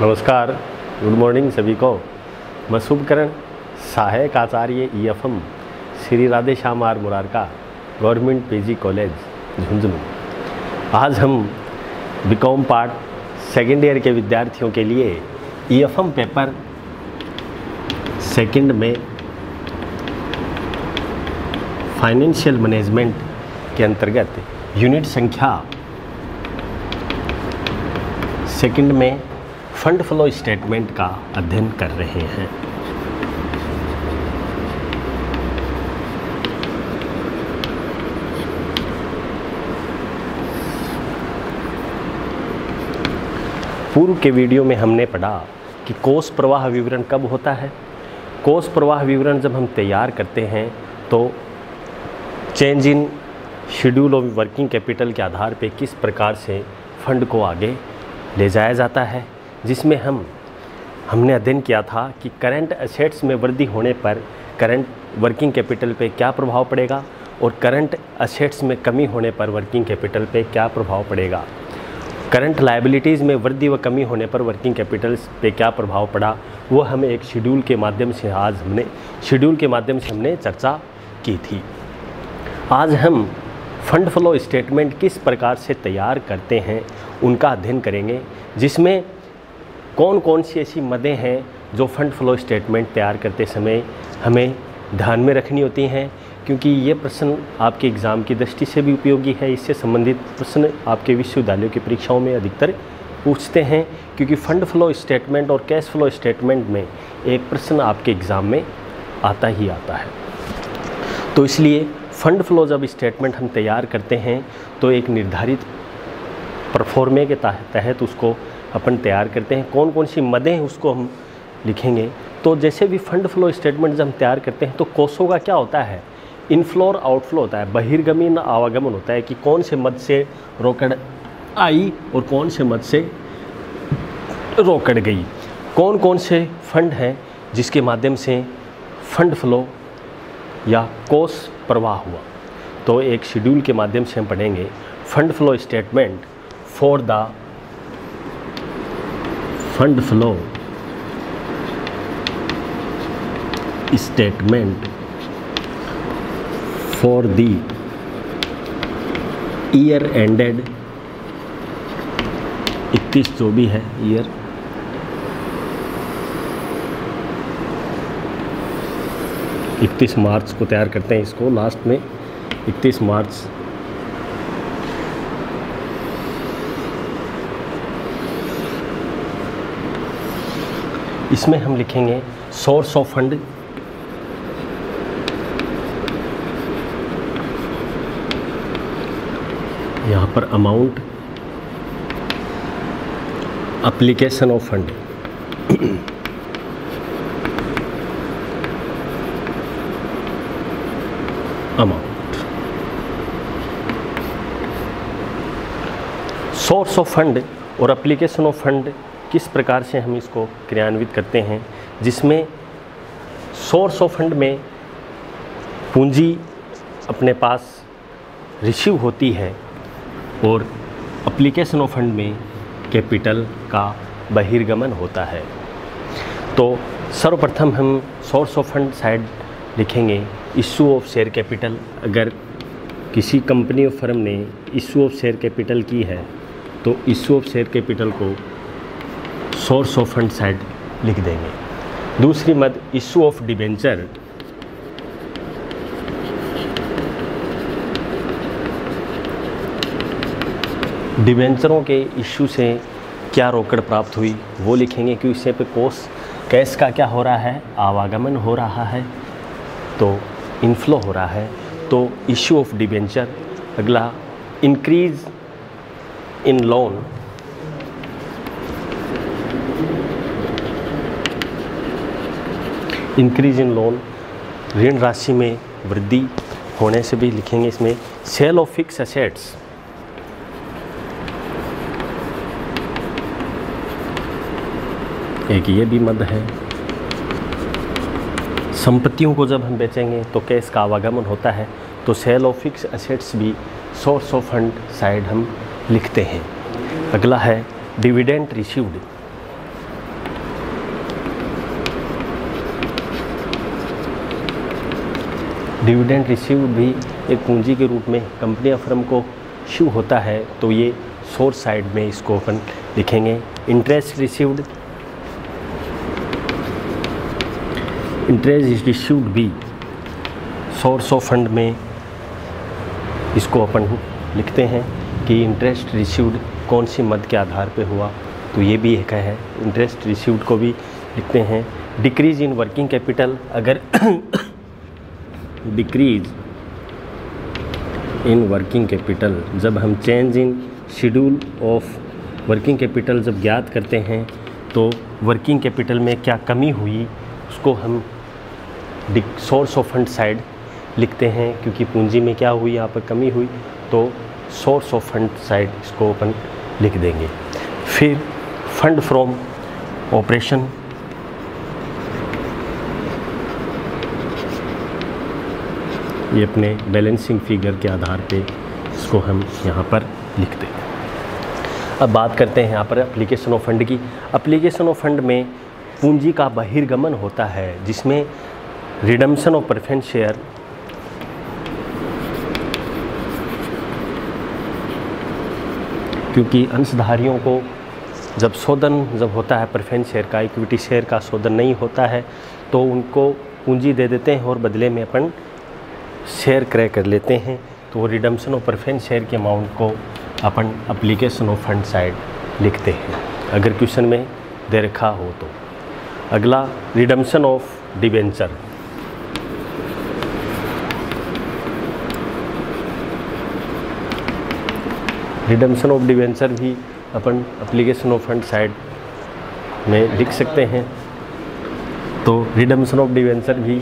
नमस्कार। Good morning सभी को। मैं शुभकरण, सहायक आचार्य E F M Shri Radhe Shyam R Murarka, government PG college, Jhunjhunu. आज हम बीकॉम पार्ट सेकेंड ईयर के विद्यार्थियों के लिए E F M paper second में फाइनेंशियल मैनेजमेंट के अंतर्गत यूनिट संख्या सेकंड में फंड फ्लो स्टेटमेंट का अध्ययन कर रहे हैं। पूर्व के वीडियो में हमने पढ़ा कि कोष प्रवाह विवरण कब होता है। कोष प्रवाह विवरण जब हम तैयार करते हैं तो change in schedule of working capital के आधार पर किस प्रकार से फंड को आगे ले जाया जाता है। जिसमें हम, हमने अध्ययन किया था कि करंट असेट्स में वृद्धि होने पर करंट वर्किंग कैपिटल पे क्या प्रभाव पड़ेगा और करंट असेट्स में कमी होने पर वर्किंग कैपिटल पे क्या प्रभाव पड़ेगा। करंट लाइबिलिटीज़ में वृद्धि व कमी होने पर वर्किंग कैपिटल पे क्या प्रभाव पड़ा, वो हमें एक शेड्यूल के माध्यम से आज हमने शेड्यूल के माध्यम से हमने चर्चा की थी। आज हम फंड फ्लो स्टेटमेंट किस प्रकार से तैयार करते हैं, उनका अध्ययन करेंगे, जिसमें कौन कौन सी ऐसी मदें हैं जो फंड फ्लो स्टेटमेंट तैयार करते समय हमें ध्यान में रखनी होती हैं? क्योंकि ये प्रश्न आपके एग्ज़ाम की दृष्टि से भी उपयोगी है। इससे संबंधित प्रश्न आपके विश्वविद्यालयों की परीक्षाओं में अधिकतर पूछते हैं। क्योंकि फंड फ्लो स्टेटमेंट और कैश फ्लो स्टेटमेंट में एक प्रश्न आपके एग्ज़ाम में आता ही आता है। तो इसलिए फंड फ्लो जब स्टेटमेंट हम तैयार करते हैं तो एक निर्धारित परफॉर्मे के तहत उसको अपन तैयार करते हैं कौन कौन सी मदें हैं उसको हम लिखेंगे। तो जैसे भी फंड फ्लो स्टेटमेंट जब हम तैयार करते हैं तो कोसों का क्या होता है? इनफ्लो और आउटफ्लो होता है बहिर्गमन आवागमन होता है कि कौन से मद से रोकड़ आई और कौन से मद से रोकड़ गई। कौन कौन से फंड हैं जिसके माध्यम से फंड फ्लो या कोष प्रवाह हुआ? तो एक शेड्यूल के माध्यम से हम पढ़ेंगे, fund flow statement for the fund flow statement for the year ended इकतीस जो भी है ईयर। इकतीस मार्च को तैयार करते हैं इसको, लास्ट में इकतीस मार्च इसमें हम लिखेंगे सोर्स ऑफ़ फंड यहाँ पर amount application of fund amount source of fund और अप्लीकेशन ऑफ़ फंड किस प्रकार से हम इसको क्रियान्वित करते हैं, जिसमें सोर्स ऑफ़ फंड में पूंजी अपने पास रिसीव होती है और अप्लीकेशन ऑफ़ फंड में कैपिटल का बहिर्गमन होता है। तो सर्वप्रथम हम सोर्स ऑफ़ फंड साइड लिखेंगे इशू ऑफ़ शेयर कैपिटल अगर किसी कंपनी और फर्म ने इशू ऑफ़ शेयर कैपिटल की है तो इशू ऑफ़ शेयर कैपिटल को सोर्स ऑफ़ फंड साइड लिख देंगे। दूसरी मद इशू ऑफ़ डिबेंचर डिबेंचरों के इशू से क्या रोकड़ प्राप्त हुई, वो लिखेंगे कि इससे पे कोस कैश का क्या हो रहा है, आवागमन हो रहा है तो इनफ्लो हो रहा है तो इशू ऑफ़ डिबेंचर अगला increase in loan increase in loan ऋण राशि में वृद्धि होने से भी लिखेंगे इसमें सेल ऑफ़ फिक्स असेट्स एक ये भी मद है। संपत्तियों को जब हम बेचेंगे तो कैश का आवागमन होता है तो सेल ऑफ़ फिक्स असेट्स भी सोर्स ऑफ़ फंड साइड हम लिखते हैं। अगला है डिविडेंट रिसीव्ड डिविडेंड रिसीव भी एक पूंजी के रूप में कंपनी या फर्म को शू होता है तो ये सोर्स साइड में इसको अपन लिखेंगे। Interest received. इंटरेस्ट रिसीव्ड भी सोर्स ऑफ़ फंड में इसको अपन लिखते हैं कि इंटरेस्ट रिसीव्ड कौन सी मद के आधार पे हुआ तो ये भी एक है। इंटरेस्ट रिसीव्ड को भी लिखते हैं। Decrease in working capital. अगर डिक्रीज इन वर्किंग कैपिटल जब हम change in schedule of working capital जब ज्ञात करते हैं तो वर्किंग कैपिटल में क्या कमी हुई, उसको हम सोर्स ऑफ़ फंड साइड लिखते हैं, क्योंकि पूंजी में क्या हुई, यहाँ पर कमी हुई तो सोर्स ऑफ़ फंड साइड इसको अपन लिख देंगे। फिर फंड फ्रॉम ऑपरेशन ये अपने बैलेंसिंग फिगर के आधार पे इसको हम यहाँ पर लिख दें अब बात करते हैं यहाँ पर अप्लीकेशन ऑफ़ फंड की। अप्लीकेशन ऑफ़ फंड में पूंजी का बहिर्गमन होता है, जिसमें रिडम्सन ऑफ़ प्रेफरेंस शेयर क्योंकि अंशधारियों को जब शोधन जब होता है प्रेफरेंस शेयर का इक्विटी शेयर का शोधन नहीं होता है तो उनको पूंजी दे देते हैं और बदले में अपन शेयर क्रय कर लेते हैं तो वो रिडम्शन ऑफ़ प्रेफरेंस शेयर के अमाउंट को अपन अप्लीकेशन ऑफ़ फंड साइड लिखते हैं। अगर क्वेश्चन में दे रखा हो तो। अगला redemption of debenture redemption of debenture भी अपन अप्लीकेशन ऑफ़ फंड साइड में लिख सकते हैं। तो रिडम्सन ऑफ़ डिवेंचर भी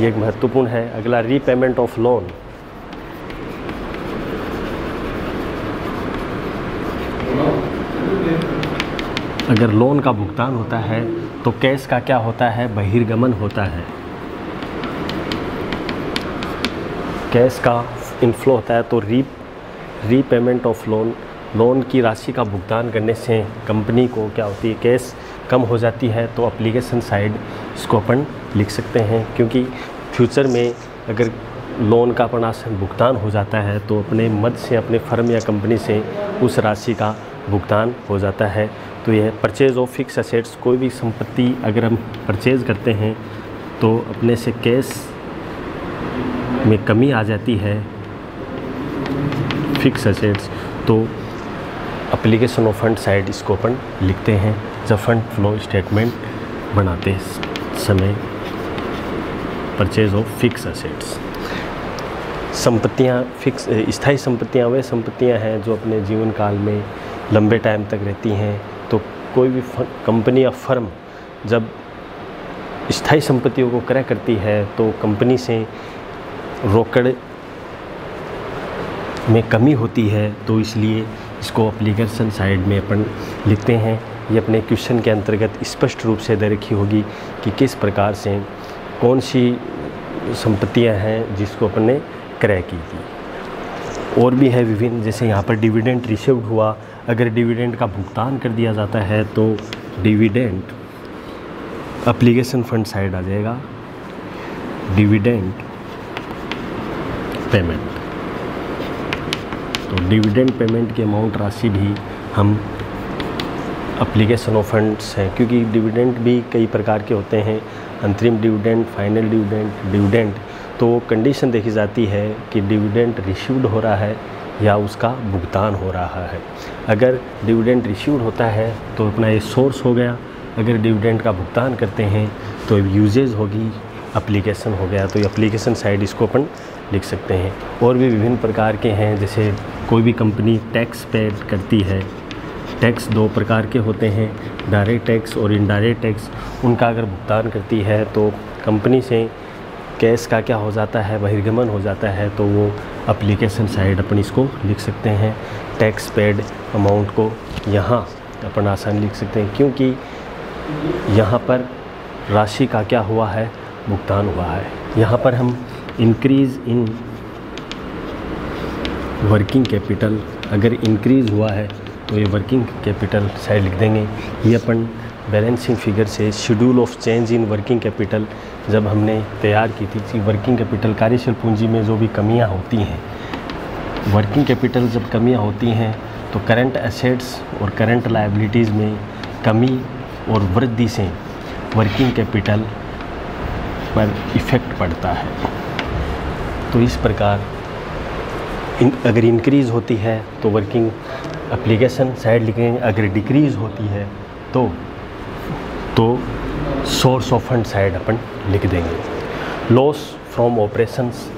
ये एक महत्वपूर्ण है। अगला रीपेमेंट ऑफ़ लोन अगर लोन का भुगतान होता है तो कैश का क्या होता है? बहिर्गमन होता है। कैश का इनफ्लो होता है तो री रीपेमेंट ऑफ़ लोन लोन की राशि का भुगतान करने से कंपनी को क्या होती है? कैश कम हो जाती है तो अप्लीकेशन साइड इसको अपन लिख सकते हैं, क्योंकि फ्यूचर में अगर लोन का अपना भुगतान हो जाता है तो अपने मद से, अपने फर्म या कंपनी से उस राशि का भुगतान हो जाता है। तो यह परचेज़ ऑफ़ फिक्स असेट्स कोई भी संपत्ति अगर हम परचेज़ करते हैं तो अपने से कैश में कमी आ जाती है फिक्स असेट्स तो अप्लीकेशन ऑफ़ फंड साइड इसको अपन लिखते हैं, जब फंड फ्लो स्टेटमेंट बनाते समय परचेज ऑफ़ फिक्स असेट्स संपत्तियाँ फिक्स स्थायी संपत्तियाँ, वे संपत्तियाँ हैं जो अपने जीवन काल में लंबे टाइम तक रहती हैं। तो कोई भी कंपनी या फर्म जब स्थायी संपत्तियों को क्रय करती है तो कंपनी से रोकड़ में कमी होती है तो इसलिए इसको अप्लीकेशन साइड में अपन लिखते हैं। ये अपने क्वेश्चन के अंतर्गत स्पष्ट रूप से दे रखी होगी कि किस प्रकार से कौन सी संपत्तियाँ हैं जिसको अपन ने क्रय की थी और भी है विभिन्न, जैसे यहाँ पर डिविडेंड रिसीव्ड हुआ। अगर डिविडेंड का भुगतान कर दिया जाता है तो डिविडेंड अप्लीकेशन फंड साइड आ जाएगा। Dividend payment. तो डिविडेंड पेमेंट की अमाउंट राशि भी हम अप्लीकेशन ऑफ़ फंड्स हैं, क्योंकि डिविडेंड भी कई प्रकार के होते हैं, अंतरिम डिविडेंड फाइनल डिविडेंड डिविडेंड तो कंडीशन देखी जाती है कि डिविडेंड रिसीव्ड हो रहा है या उसका भुगतान हो रहा है। अगर डिविडेंड रिसीव्ड होता है तो अपना ये सोर्स हो गया। अगर डिविडेंड का भुगतान करते हैं तो यूजेज होगी अप्लीकेशन हो गया तो ये अप्लीकेशन साइड इसको अपन लिख सकते हैं। और भी विभिन्न प्रकार के हैं, जैसे कोई भी कंपनी टैक्स पेड करती है टैक्स दो प्रकार के होते हैं डायरेक्ट टैक्स और इनडायरेक्ट टैक्स। उनका अगर भुगतान करती है तो कंपनी से कैश का क्या हो जाता है, बहिर्गमन हो जाता है तो वो अप्लीकेशन साइड अपन इसको लिख सकते हैं। टैक्स पेड अमाउंट को यहाँ अपन आसान लिख सकते हैं, क्योंकि यहाँ पर राशि का क्या हुआ है, भुगतान हुआ है। यहाँ पर हम इंक्रीज़ इन वर्किंग कैपिटल अगर इंक्रीज़ हुआ है तो ये वर्किंग कैपिटल साइड लिख देंगे। ये अपन बैलेंसिंग फिगर से schedule of change in working capital जब हमने तैयार की थी कि वर्किंग कैपिटल कार्यशील पूंजी में जो भी कमियाँ होती हैं। वर्किंग कैपिटल जब कमियाँ होती हैं तो करंट एसेट्स और करंट लाइबिलिटीज़ में कमी और वृद्धि से वर्किंग कैपिटल पर इफ़ेक्ट पड़ता है। तो इस प्रकार इन, अगर इंक्रीज़ होती है तो वर्किंग एप्लीकेशन साइड लिखेंगे अगर डिक्रीज़ होती है तो तो सोर्स ऑफ़ फंड साइड अपन लिख देंगे। लॉस फ्रॉम ऑपरेशंस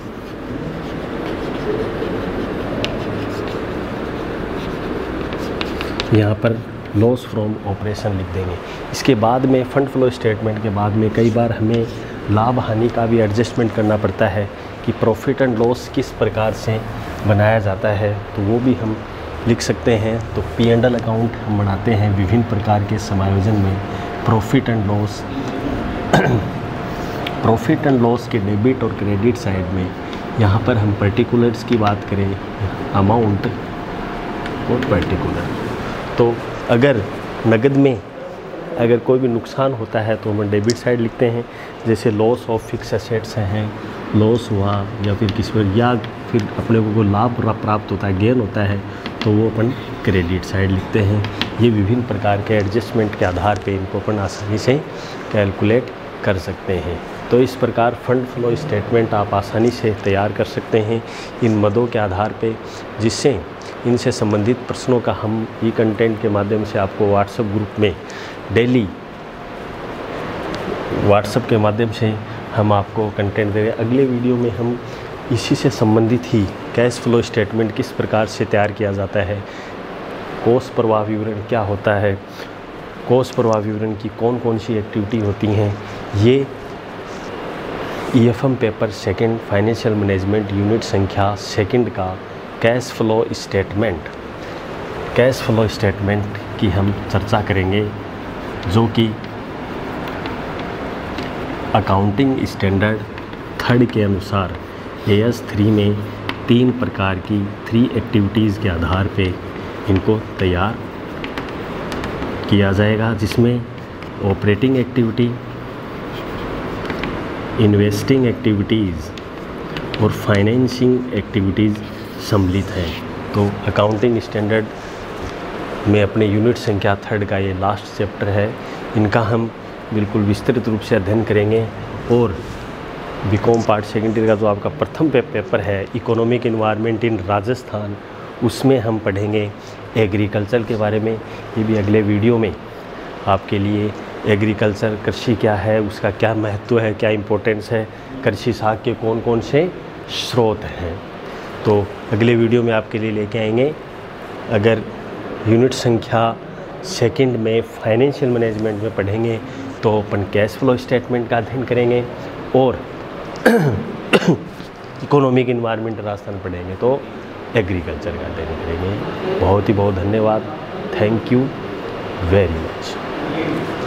यहाँ पर लॉस फ्रॉम ऑपरेशन लिख देंगे। इसके बाद में फ़ंड फ्लो स्टेटमेंट के बाद में कई बार हमें लाभ हानि का भी एडजस्टमेंट करना पड़ता है कि प्रॉफिट एंड लॉस किस प्रकार से बनाया जाता है तो वो भी हम लिख सकते हैं। तो पी एंड एल अकाउंट हम बनाते हैं विभिन्न प्रकार के समायोजन में। Profit and loss profit and loss के डेबिट और क्रेडिट साइड में। यहाँ पर हम पर्टिकुलर्स की बात करें अमाउंट और पर्टिकुलर तो अगर नगद में अगर कोई भी नुकसान होता है तो हम डेबिट साइड लिखते हैं। जैसे लॉस ऑफ़ फिक्स एसेट्स हैं लॉस हुआ या फिर किसी पर या फिर अपने को लाभ प्राप्त होता है गेन होता है तो वो अपन क्रेडिट साइड लिखते हैं। ये विभिन्न प्रकार के एडजस्टमेंट के आधार पे इनको अपन आसानी से कैलकुलेट कर सकते हैं। तो इस प्रकार फंड फ्लो स्टेटमेंट आप आसानी से तैयार कर सकते हैं इन मदों के आधार पे, जिससे इनसे संबंधित प्रश्नों का हम ई कंटेंट के माध्यम से आपको व्हाट्सएप ग्रुप में डेली व्हाट्सएप के माध्यम से हम आपको कंटेंट दे रहे हैं अगले वीडियो में हम इसी से संबंधित ही कैश फ्लो स्टेटमेंट किस प्रकार से तैयार किया जाता है? कोष प्रवाह विवरण क्या होता है? कोष प्रवाह विवरण की कौन कौन सी एक्टिविटी होती हैं? ये E F M paper second financial management unit संख्या सेकेंड का cash flow statement cash flow statement की हम चर्चा करेंगे, जो कि अकाउंटिंग स्टैंडर्ड थर्ड के अनुसार एस थ्री में तीन प्रकार की थ्री एक्टिविटीज़ के आधार पे इनको तैयार किया जाएगा, जिसमें ऑपरेटिंग एक्टिविटी इन्वेस्टिंग एक्टिविटीज़ और फाइनेंसिंग एक्टिविटीज़ सम्मिलित हैं। तो अकाउंटिंग स्टैंडर्ड में अपने यूनिट संख्या थर्ड का ये लास्ट चैप्टर है। इनका हम बिल्कुल विस्तृत रूप से अध्ययन करेंगे और बीकॉम पार्ट सेकेंडरी का जो आपका प्रथम पेपर है इकोनॉमिक इन्वायरमेंट इन राजस्थान उसमें हम पढ़ेंगे एग्रीकल्चर के बारे में, ये भी अगले वीडियो में। आपके लिए एग्रीकल्चर कृषि क्या है, उसका क्या महत्व है, क्या इम्पोर्टेंस है, कृषि साग के कौन कौन से स्रोत हैं। तो अगले वीडियो में आपके लिए लेके आएँगे। अगर यूनिट संख्या सेकंड में फाइनेंशियल मैनेजमेंट में पढ़ेंगे तो अपन कैश फ्लो स्टेटमेंट का अध्ययन करेंगे और इकोनॉमिक इन्वायरमेंट राजस्थान पढ़ेंगे तो एग्रीकल्चर का अध्ययन करेंगे। बहुत ही बहुत धन्यवाद। Thank you very much